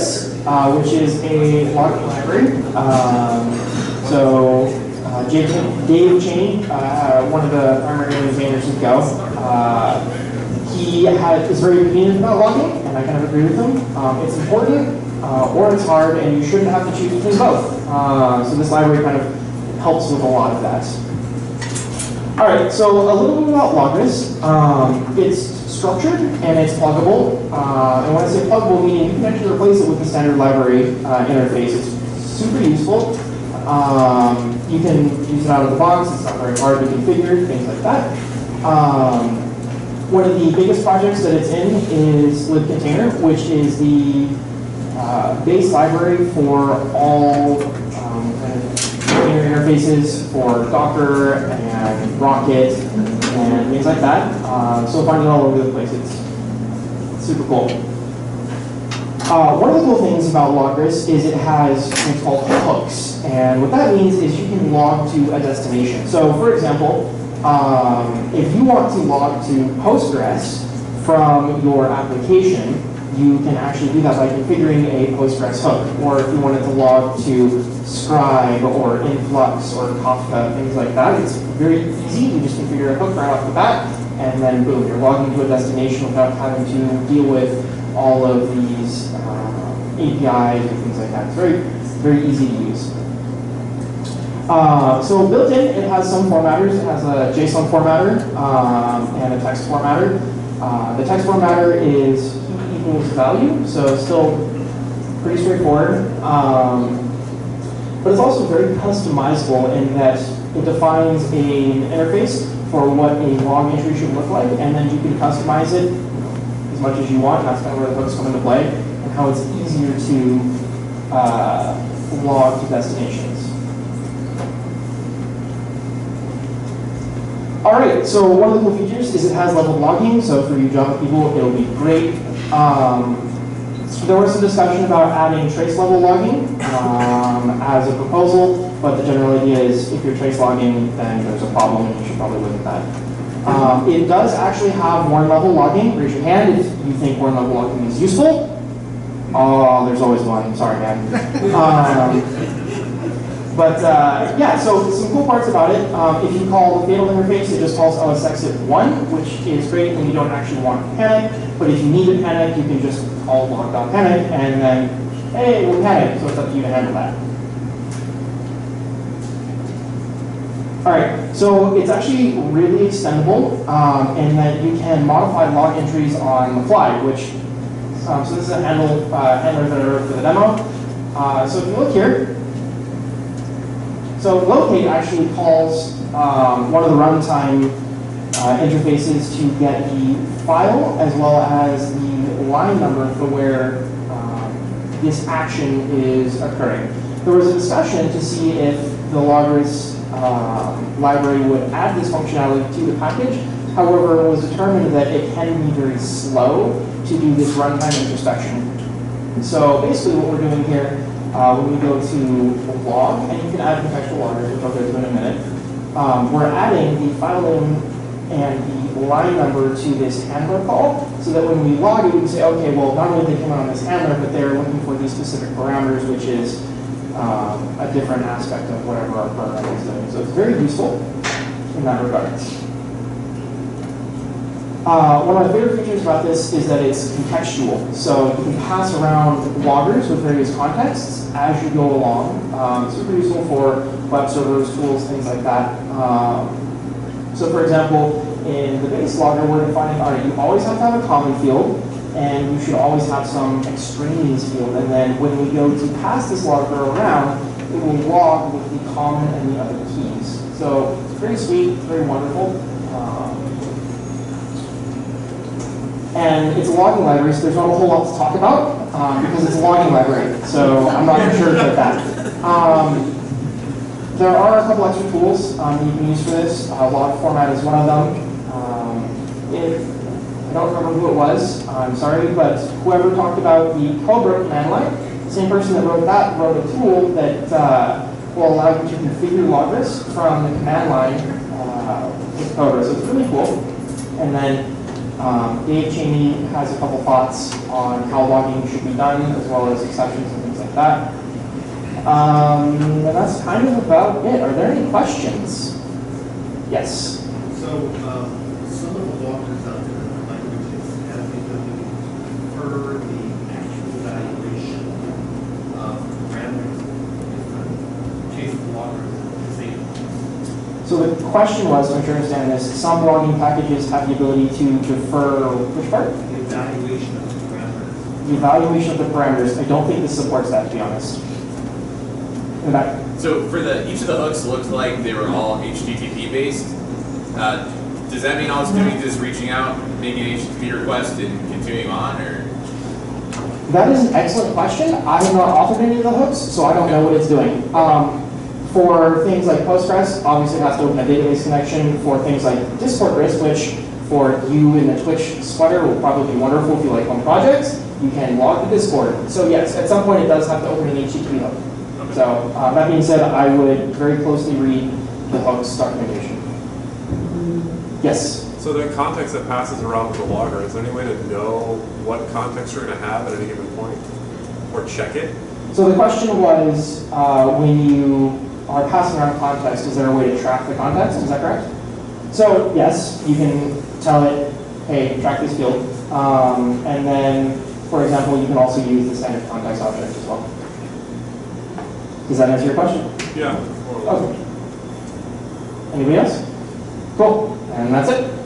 Uh, which is a logging library. Um, so uh, Dave, Cheney, uh, one of the primary maintainers of Go, uh, he had, is very opinionated about logging, and I kind of agree with him. Um, it's important, uh, or it's hard, and you shouldn't have to choose between both. Uh, so this library kind of helps with a lot of that. All right, so a little bit about Logrus. Um, it's structured and it's pluggable. Uh, and when I say pluggable, meaning you can actually replace it with the standard library uh, interface. It's super useful. Um, you can use it out of the box. It's not very hard to configure, things like that. Um, one of the biggest projects that it's in is libcontainer, which is the uh, base library for all container interfaces for Docker and Rocket and things like that. Uh, so find it all over the place. It's super cool. Uh, one of the cool things about Logrus is it has what's called hooks. And what that means is you can log to a destination. So for example, um, if you want to log to Postgres from your application, you can actually do that by configuring a Postgres hook. Or if you wanted to log to Scribe or Influx or Kafka, things like that, it's very easy. You just configure a hook right off the bat, and then boom, you're logging to a destination without having to deal with all of these uh, APIs and things like that. It's very, very easy to use. Uh, so built in, it has some formatters. It has a JSON formatter um, and a text formatter. Uh, the text formatter is equals value, so still pretty straightforward. Um, but it's also very customizable in that it defines an interface for what a log entry should look like, and then you can customize it as much as you want. That's kind of where the hooks come into play, and how it's easier to uh, log to destinations. All right, so one of the cool features is it has leveled logging, so for you Java people, it'll be great. Um, so there was some discussion about adding trace level logging um, as a proposal, but the general idea is if you're trace logging, then there's a problem and you should probably look at that. Um, it does actually have warn level logging. Raise your hand if you think warn level logging is useful. Oh, there's always one. Sorry, man. But uh, yeah, so some cool parts about it. Um, if you call the fatal interface, it just calls OSExit 1, which is great when you don't actually want to panic. But if you need to panic, you can just call log.panic and then, hey, we'll panic. So it's up to you to handle that. All right, so it's actually really extendable um, in that you can modify log entries on the fly, which, um, so this is a handle, uh, handler that I wrote for the demo. Uh, so if you look here, so locate actually calls um, one of the runtime uh, interfaces to get the file as well as the line number for where um, this action is occurring. There was a discussion to see if the Logrus um, library would add this functionality to the package. However, it was determined that it can be very slow to do this runtime introspection. So basically what we're doing here uh, when we go to log, and you can add contextual loggers, which I'll go to in a minute, um, we're adding the file name and the line number to this handler call, so that when we log it, we can say, okay, well, not only they come out on this handler, but they're looking for these specific parameters, which is um, a different aspect of whatever our program is doing. So it's very useful in that regard. Uh, one of my favorite features about this is that it's contextual. So you can pass around loggers with various contexts as you go along. Um, super useful for web servers, tools, things like that. Um, so for example, in the base logger, we're defining, all right, you always have to have a common field, and you should always have some extraneous field. And then when we go to pass this logger around, it will log with the common and the other keys. So it's pretty sweet, very wonderful. Um, and it's a logging library, so there's not a whole lot to talk about um, because it's a logging library. So I'm not sure about that. Um, there are a couple extra tools um, you can use for this. Uh, log format is one of them. Um, if I don't remember who it was, I'm sorry, but whoever talked about the Cobra command line, the same person that wrote that wrote a tool that uh, will allow you to configure Logrus from the command line uh, with Cobra. So it's really cool. And then Um, Dave Cheney has a couple thoughts on how logging should be done, as well as exceptions and things like that. Um, and that's kind of about it. Are there any questions? Yes. So, um, some of the walkers out there, like we just have the ability to infer the actual valuation of parameters in case the walker is disabled. So the question was, to make sure I understand this, some logging packages have the ability to defer, which part? The evaluation of the parameters. The evaluation of the parameters. I don't think this supports that, to be honest. In fact, So for the, each of the hooks looked like they were all HTTP based. Uh, does that mean all it's doing is reaching out, making an HTTP request and continuing on, or? That is an excellent question. I have not authored any of the hooks, so I don't know what it's doing. Um, for things like Postgres, obviously it has to open a database connection. For things like Discordrus, which for you in the Twitch sweater will probably be wonderful if you like home projects, you can log the Discord. So yes, at some point it does have to open an HTTP hook. So uh, that being said, I would very closely read the hooks documentation. Yes. So the context that passes around with the logger, is there any way to know what context you're going to have at any given point? Or check it? So the question was, uh, when you are passing around context, is there a way to track the context? Is that correct? So yes, you can tell it, hey, track this field. Um, and then, for example, you can also use the standard context object as well. Does that answer your question? Yeah. Okay. Anybody else? Cool. And that's it.